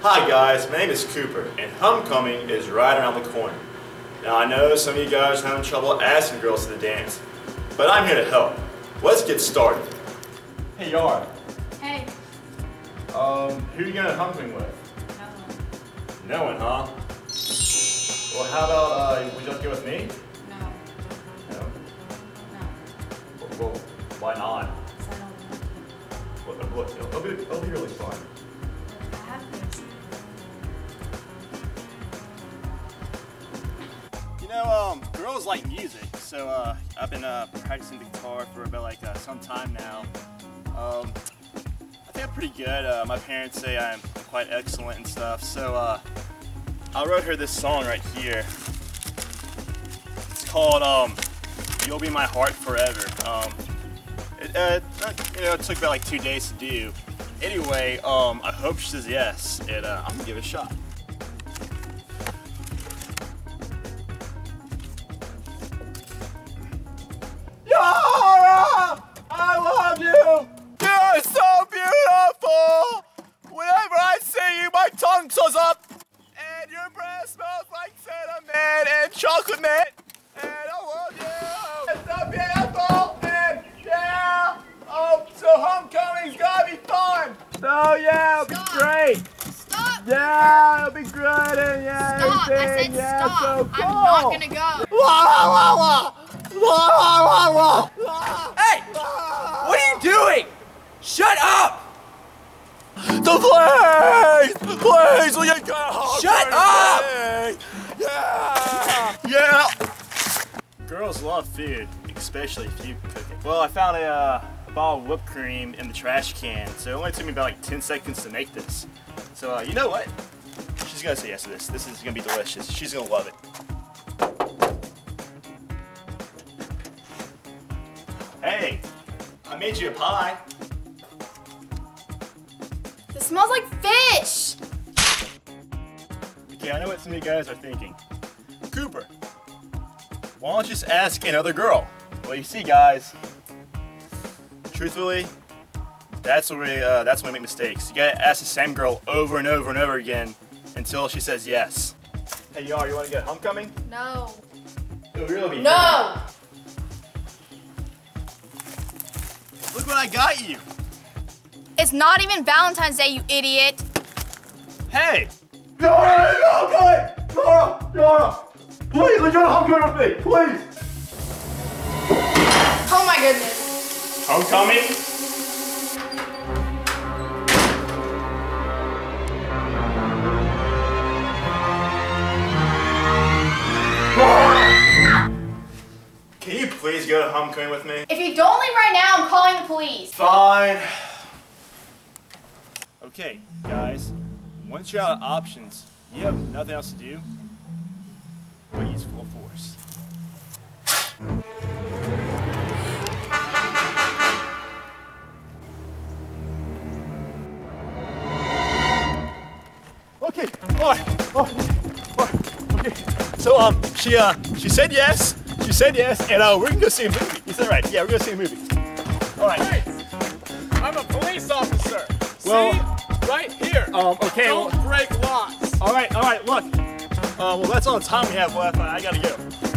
Hi guys, my name is Cooper, and homecoming is right around the corner. Now I know some of you guys are having trouble asking girls to the dance, but I'm here to help. Let's get started. Hey Yara, Hey. um, who are you going to homecoming with? No one, No one, huh? Well, how about, uh, would you like to go with me? No. No. No. Well, why not? I don't Well, look, it'll, it'll be, it'll be really fun. Girls like music, so uh, I've been uh, practicing the guitar for about like uh, some time now. Um, I think I'm pretty good. Uh, my parents say I'm quite excellent and stuff, so uh, I wrote her this song right here. It's called um, "You'll Be My Heart Forever." Um, it, uh, you know, it took about like two days to do. Anyway, um, I hope she says yes, and I'm gonna give it a shot. Fun! So yeah, it'll Stop. be great! Stop! Yeah, it'll be good and yeah, Stop! I said yeah, stop! so cool! I'm not gonna go. La la la la! La la la la! la. Hey! What are you doing? Shut up! The place! Please, will you go? Shut up! Yeah! Yeah! Girls love food, especially if you cook it. Well, I found a, uh, a bottle of whipped cream in the trash can, so it only took me about like 10 seconds to make this. So, uh, you know what? She's gonna say yes to this. This is gonna be delicious. She's gonna love it. Hey, I made you a pie. This smells like fish. Okay, I know what some of you guys are thinking. Cooper, why don't you just ask another girl? Well, you see, guys, truthfully, that's where we, uh, that's when we make mistakes. You gotta ask the same girl over and over and over again until she says yes. Hey, Yar, you wanna get homecoming? No. It'll really be No. Look what I got you. It's not even Valentine's Day, you idiot. Hey. Yara, homecoming! Yara, Yara, please, let's go to homecoming with me, please. Oh my goodness. Homecoming? Can you please go to homecoming with me? If you don't leave right now, I'm calling the police. Fine. Okay, guys. Once you're out of options, you have nothing else to do but use full force. All right, all right, all right, okay. So um, she uh, she said yes, she said yes, and uh, we're gonna go see a movie. Is that right? Yeah, we're gonna see a movie. All right. I'm a police officer. Well- See? Right here. Um, okay. Don't Well, break laws. all right, all right. Look. Uh, well, that's all the time we have left. I I gotta go.